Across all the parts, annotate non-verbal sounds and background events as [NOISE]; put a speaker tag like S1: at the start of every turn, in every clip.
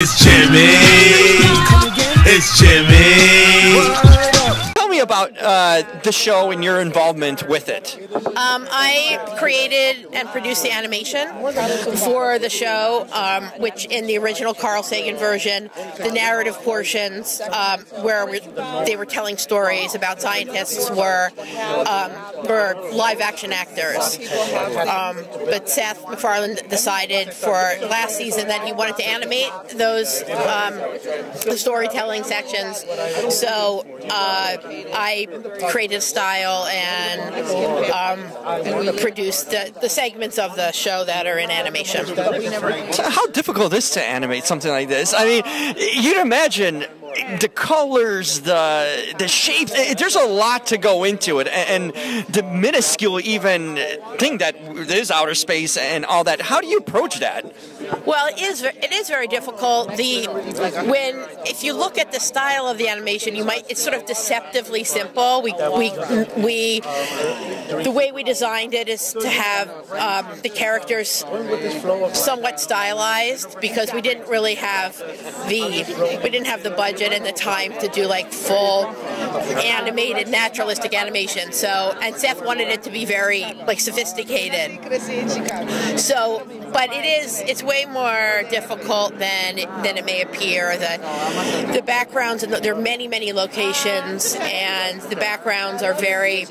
S1: It's Jimmy. It's Jimmy.
S2: About uh, the show and your involvement with it.
S3: Um, I created and produced the animation for the show, um, which in the original Carl Sagan version, the narrative portions um, where we, they were telling stories about scientists were um, were live action actors. Um, but Seth MacFarlane decided for last season that he wanted to animate those um, the storytelling sections. So uh, I created style and um, produced the, the segments of the show that are in animation.
S2: How difficult is to animate something like this? I mean, you'd imagine the colors, the the shape. eh, There's a lot to go into it, and the minuscule even thing that is outer space and all that. How do you approach that?
S3: Well, it is it is very difficult. The when if you look at the style of the animation, you might it's sort of deceptively simple. We we we the way we designed it is to have um, the characters somewhat stylized because we didn't really have the we didn't have the budget and the time to do like full animated naturalistic animation. So and Seth wanted it to be very like sophisticated. So, but it is it's way more difficult than than it may appear. The the backgrounds and the, there are many many locations, and the backgrounds are very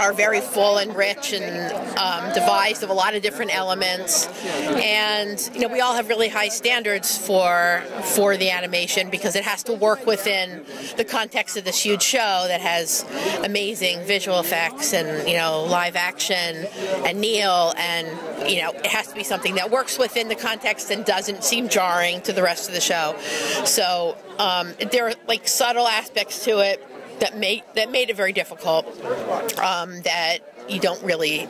S3: are very full and rich and um, devised of a lot of different elements. And you know, we all have really high standards for for the animation because it has to work within the context of this huge show that has amazing visual effects and you know live action and Neil and you know it has to be something that works within the context and doesn't seem jarring to the rest of the show. So um, there are like subtle aspects to it that made that made it very difficult um, that you don't really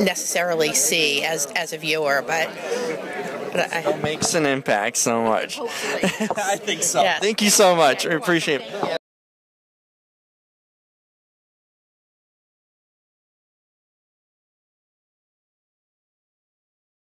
S3: necessarily see as as a viewer, but. but I,
S2: It makes an impact so much. [LAUGHS] I think so.
S3: Yes.
S2: Thank you so much. I appreciate it.